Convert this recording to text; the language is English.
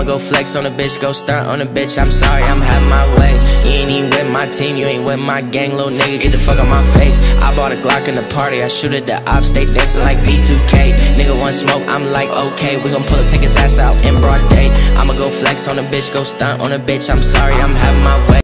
I'ma go flex on a bitch, go stunt on a bitch. I'm sorry, I'm having my way. You ain't even with my team, you ain't with my gang, little nigga. Get the fuck out my face. I bought a Glock in the party, I shoot at the ops, they dancing like B2K. Nigga want smoke, I'm like, okay, we gon' pull up, take his ass out in broad day. I'ma go flex on a bitch, go stunt on a bitch. I'm sorry, I'm having my.